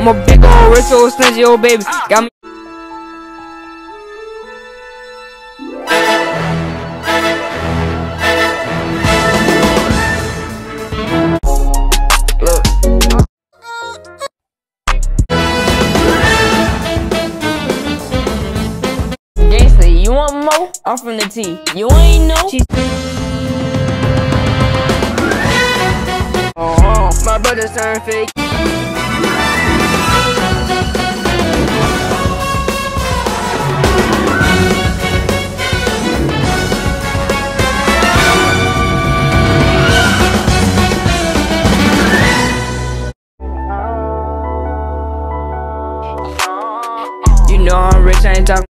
Rich old stingy old baby. Got me. Look. Gangsta, you want more? I'm from the T. You ain't know? She's Oh, uh-huh. my brother turned fake. know I'm rich, I ain't talking.